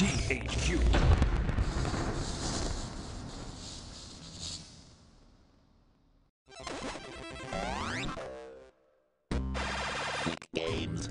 DHQ. Games.